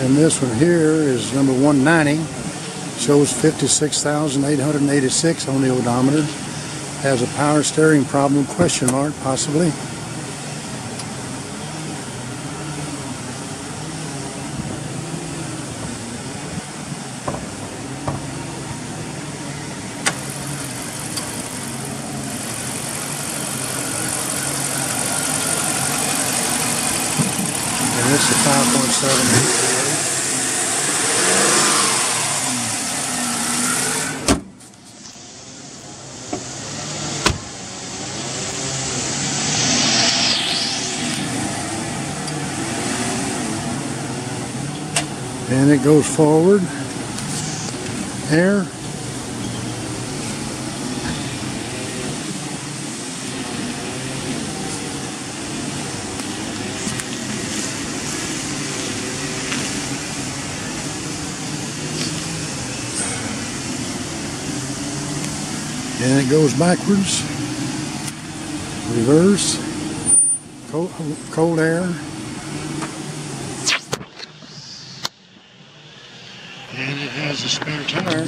And this one here is number 190. Shows 56,886 on the odometer. Has a power steering problem, question mark, possibly. And this is 5.7. And it goes forward. Air. And it goes backwards. Reverse. Cold, cold air. and it has a spare tire.